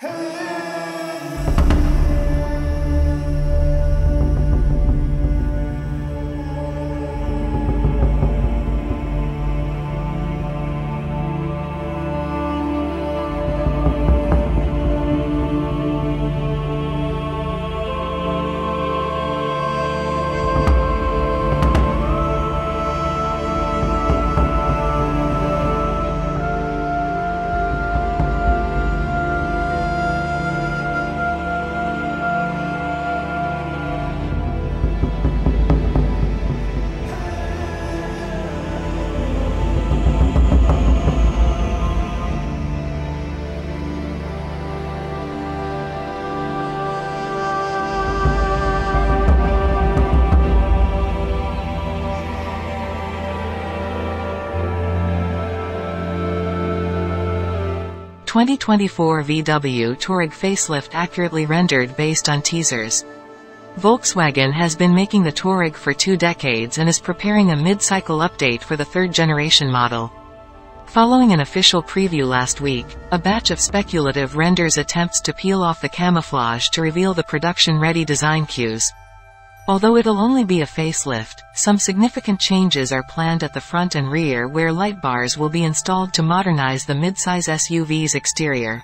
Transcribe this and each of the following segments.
Hey! 2024 VW Touareg facelift accurately rendered based on teasers. Volkswagen has been making the Touareg for two decades and is preparing a mid-cycle update for the third-generation model. Following an official preview last week, a batch of speculative renders attempts to peel off the camouflage to reveal the production-ready design cues. Although it'll only be a facelift, some significant changes are planned at the front and rear where light bars will be installed to modernize the midsize SUV's exterior.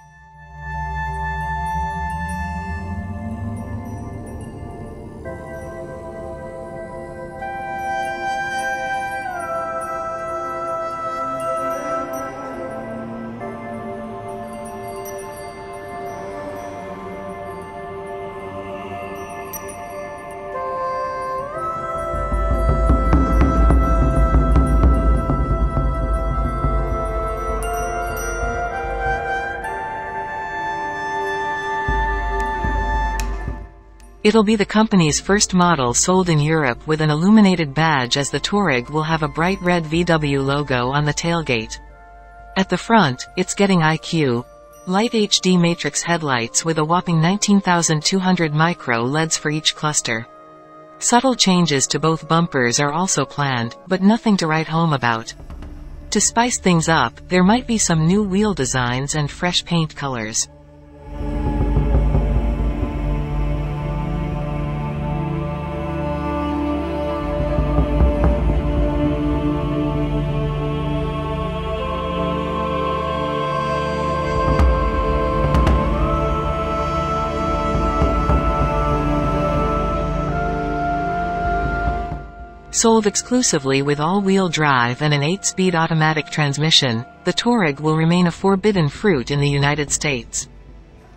It'll be the company's first model sold in Europe with an illuminated badge as the Touareg will have a bright red VW logo on the tailgate. At the front, it's getting IQ, Light HD matrix headlights with a whopping 19,200 micro LEDs for each cluster. Subtle changes to both bumpers are also planned, but nothing to write home about. To spice things up, there might be some new wheel designs and fresh paint colors. Sold exclusively with all-wheel drive and an 8-speed automatic transmission, the Touareg will remain a forbidden fruit in the United States.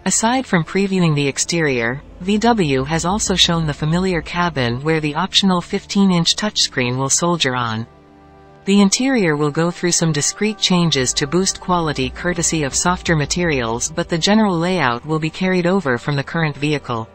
Aside from previewing the exterior, VW has also shown the familiar cabin where the optional 15-inch touchscreen will soldier on. The interior will go through some discrete changes to boost quality courtesy of softer materials but the general layout will be carried over from the current vehicle.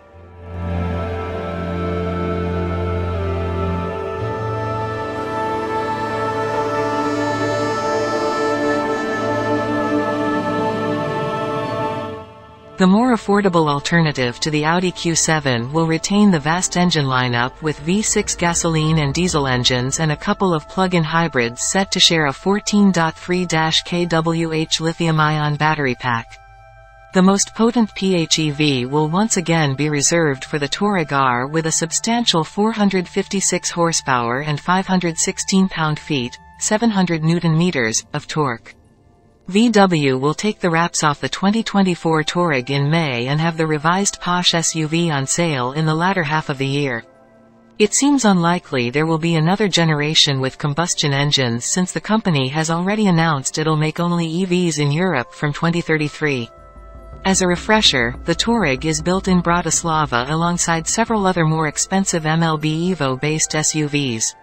The more affordable alternative to the Audi Q7 will retain the vast engine lineup with V6 gasoline and diesel engines and a couple of plug-in hybrids set to share a 14.3-kWh lithium-ion battery pack. The most potent PHEV will once again be reserved for the Touareg R with a substantial 456 horsepower and 516 pound-feet, 700 newton-meters, of torque. VW will take the wraps off the 2024 Touareg in May and have the revised posh SUV on sale in the latter half of the year. It seems unlikely there will be another generation with combustion engines since the company has already announced it'll make only EVs in Europe from 2033. As a refresher, the Touareg is built in Bratislava alongside several other more expensive MLB Evo-based SUVs.